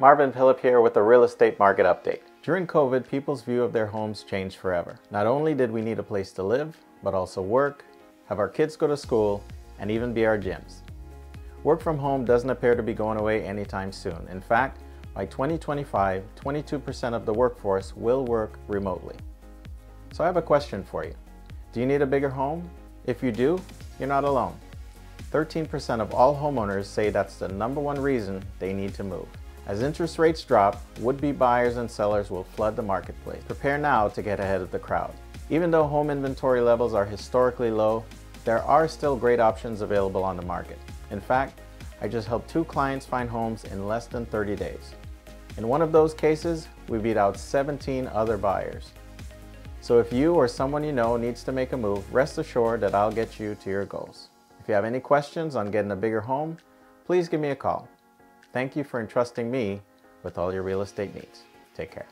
Marvin Phillip here with a real estate market update. During COVID, people's view of their homes changed forever. Not only did we need a place to live, but also work, have our kids go to school, and even be our gyms. Work from home doesn't appear to be going away anytime soon. In fact, by 2025, 22% of the workforce will work remotely. So I have a question for you. Do you need a bigger home? If you do, you're not alone. 13% of all homeowners say that's the number one reason they need to move. As interest rates drop, would-be buyers and sellers will flood the marketplace. Prepare now to get ahead of the crowd. Even though home inventory levels are historically low, there are still great options available on the market. In fact, I just helped two clients find homes in less than 30 days. In one of those cases, we beat out 17 other buyers. So if you or someone you know needs to make a move, rest assured that I'll get you to your goals. If you have any questions on getting a bigger home, please give me a call. Thank you for entrusting me with all your real estate needs. Take care.